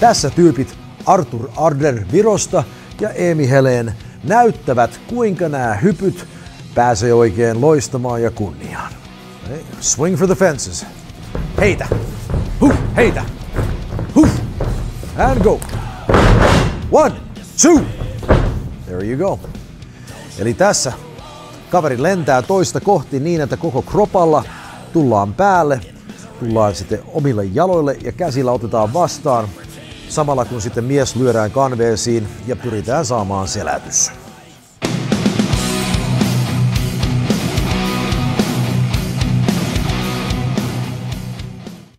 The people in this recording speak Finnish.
Tässä tyypit Arthur Arder Virosta ja Emi Helen näyttävät, kuinka nämä hypyt pääsee oikein loistamaan ja kunniaan. Swing for the fences. Heitä. Huh, heitä. Huh. And go. One, two. There you go. Eli tässä kaveri lentää toista kohti niin, että koko kropalla tullaan päälle, tullaan sitten omille jaloille ja käsillä otetaan vastaan samalla kun sitten mies lyödään kanveesiin ja pyritään saamaan selätys.